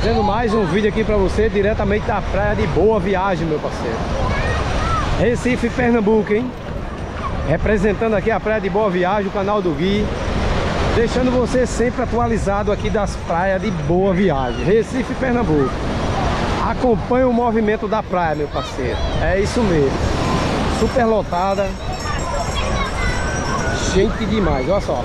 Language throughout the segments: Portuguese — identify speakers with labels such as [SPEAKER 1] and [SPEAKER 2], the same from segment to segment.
[SPEAKER 1] Trazendo mais um vídeo aqui pra você Diretamente da praia de Boa Viagem, meu parceiro. Recife, Pernambuco, hein? Representando aqui a praia de Boa Viagem O canal do Gui. Deixando você sempre atualizado aqui das praias de Boa Viagem. Recife, Pernambuco. Acompanhe o movimento da praia, meu parceiro. É isso mesmo. Super lotada Gente demais, olha só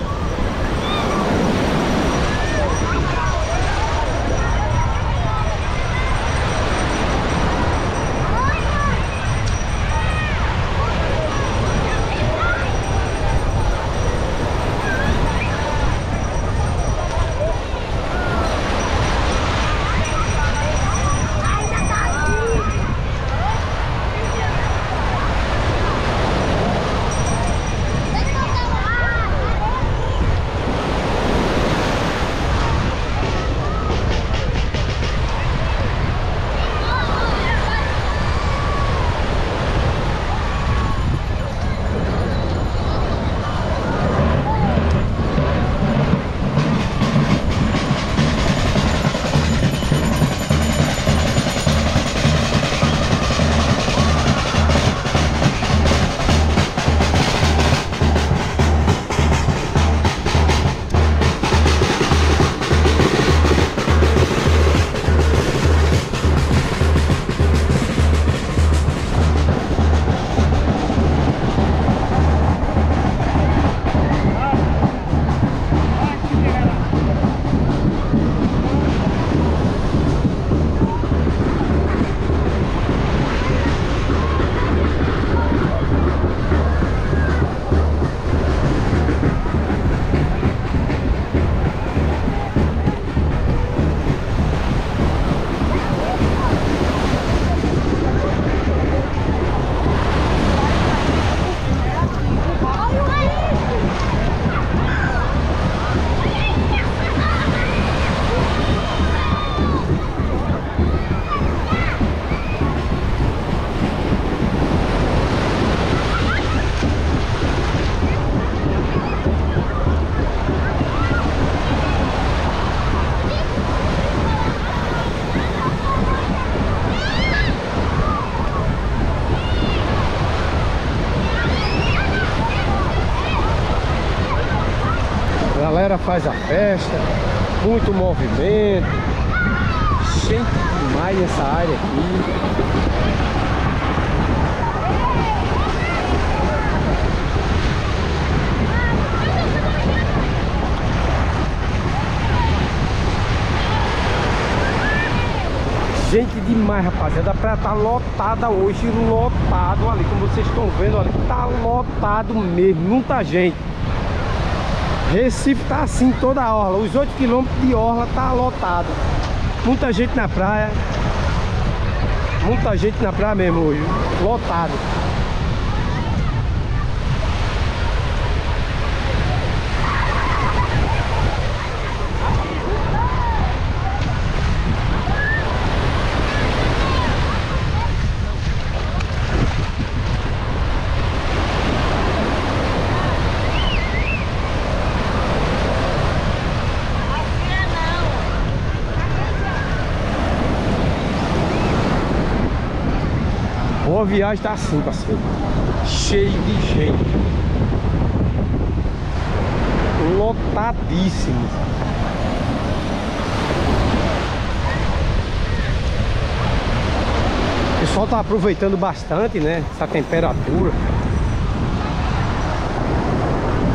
[SPEAKER 1] galera faz a festa, muito movimento, gente demais essa área aqui. Gente demais, rapaziada. A praia tá lotada hoje, lotado ali. Como vocês estão vendo ali, tá lotado mesmo, muita gente. Recife tá assim toda a orla. Os 8 quilômetros de orla tá lotado. Muita gente na praia. Muita gente na praia mesmo hoje. Lotado. Boa viagem tá assim, parceiro. Cheio de gente. Lotadíssimo. O pessoal tá aproveitando bastante, né? Essa temperatura.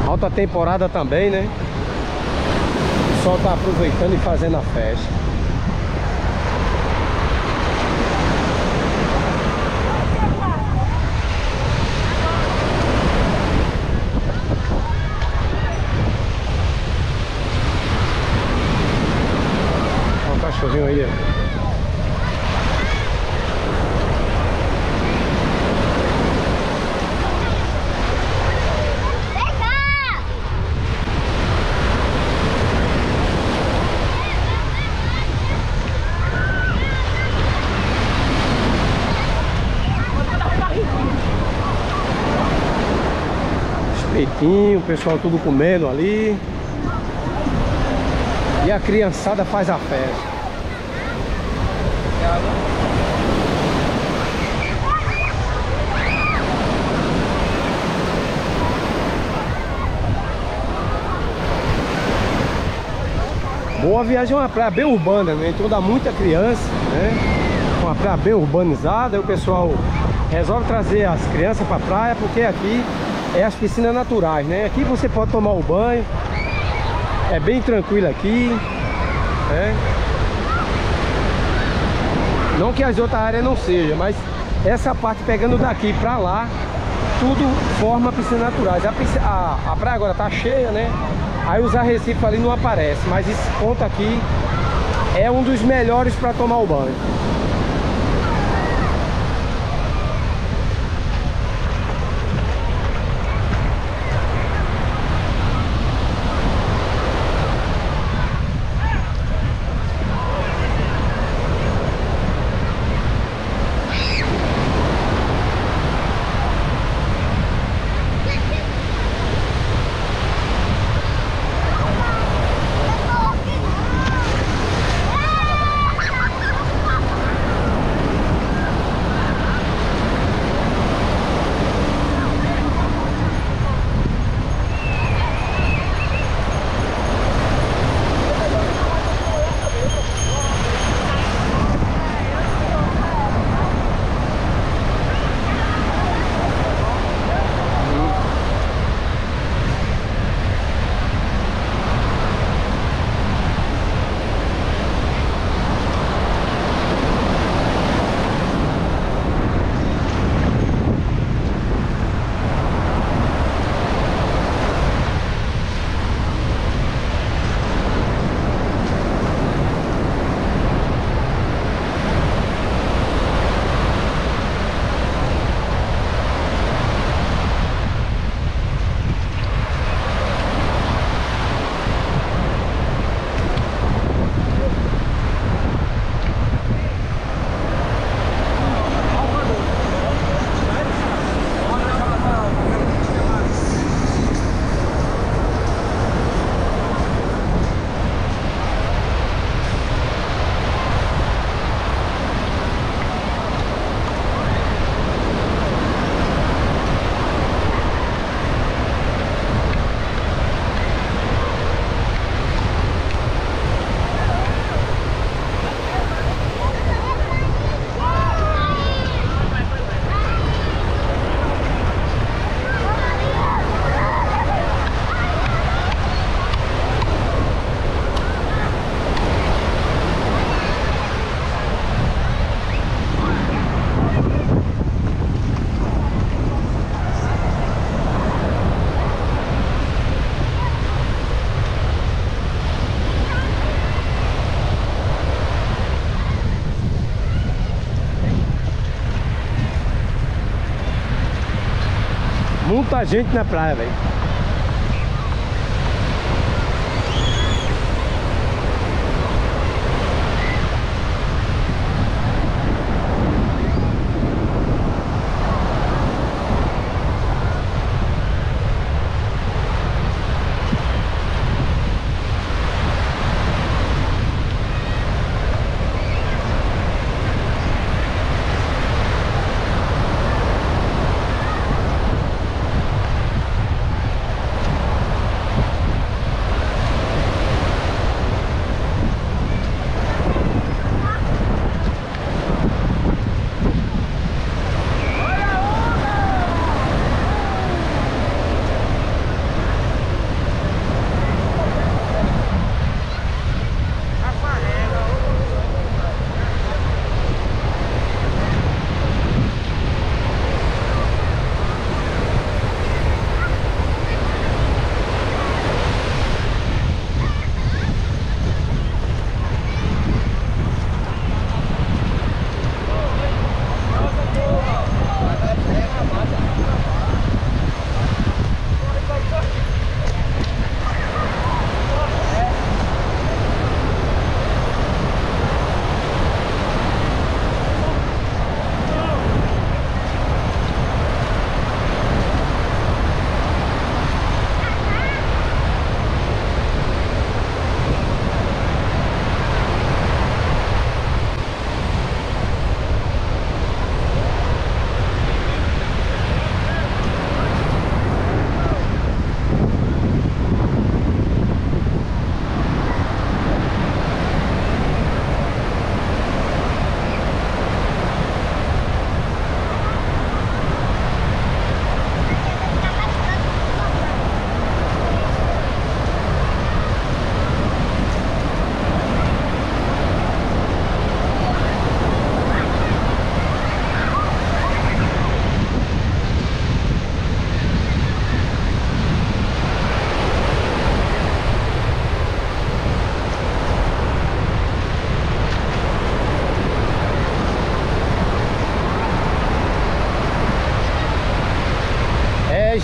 [SPEAKER 1] Alta temporada também, né? O pessoal tá aproveitando e fazendo a festa. Olha o cachorrinho aí, ó. Espetinho, o pessoal tudo comendo ali. E a criançada faz a festa. Boa Viagem é uma praia bem urbana, né? Então dá muita criança, né? Uma praia bem urbanizada, o pessoal resolve trazer as crianças para praia, porque aqui é as piscinas naturais, né? Aqui você pode tomar o banho, é bem tranquilo aqui, né? Não que as outras áreas não sejam, mas essa parte pegando daqui para lá, tudo forma piscinas naturais. A, piscina, a, a praia agora tá cheia, né? Aí os arrecifes ali não aparecem, mas esse ponto aqui é um dos melhores para tomar o banho. Muita gente na praia, velho.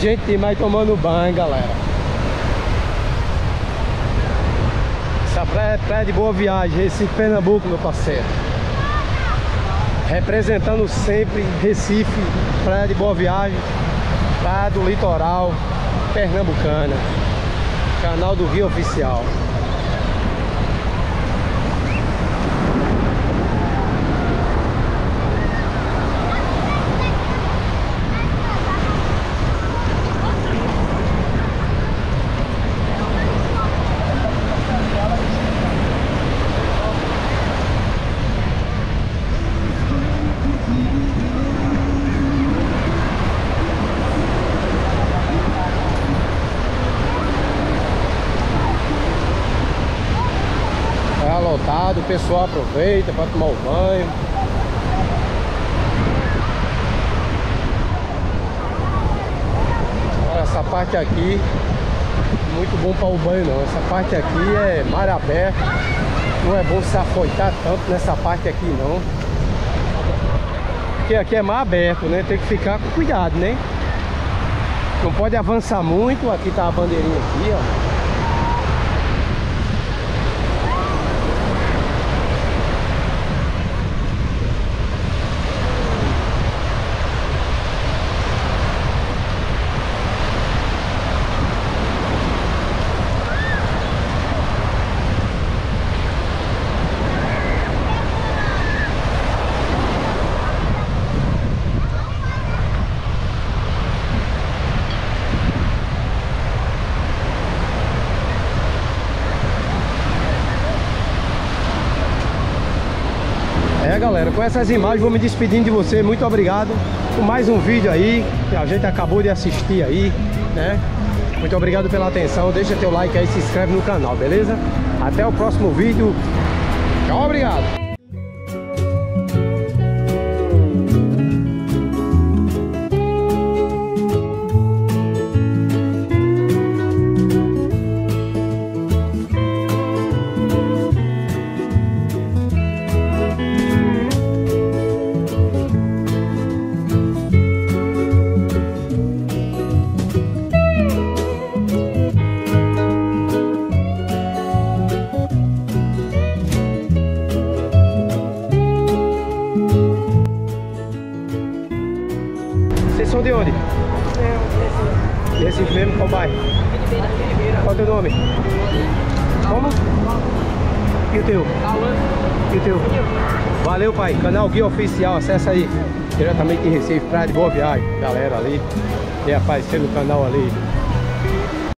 [SPEAKER 1] Gente demais tomando banho, galera. Essa praia é praia de boa viagem, Recife, Pernambuco, meu parceiro. Representando sempre Recife, praia de boa viagem, praia do litoral pernambucana. Canal do Rio Oficial. Lotado, o pessoal aproveita para tomar o banho. Essa parte aqui, muito bom para o banho não. Essa parte aqui é mar aberto. Não é bom se afoitar tanto nessa parte aqui não. Porque aqui é mar aberto, né? Tem que ficar com cuidado, né? Não pode avançar muito. Aqui tá a bandeirinha aqui, ó. É galera, com essas imagens vou me despedindo de você, muito obrigado por mais um vídeo aí, que a gente acabou de assistir aí, né? Muito obrigado pela atenção, deixa teu like aí, se inscreve no canal, beleza? Até o próximo vídeo, tchau, obrigado! De onde? Recife mesmo, qual bairro? Qual é o teu nome? Como? E o teu? E o teu? Valeu, pai. Canal Guia Oficial, acessa aí. Diretamente de Recife, Praia de Boa Viagem. Galera ali. E aparecer no canal ali.